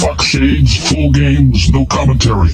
Fuck shades, full games, no commentary.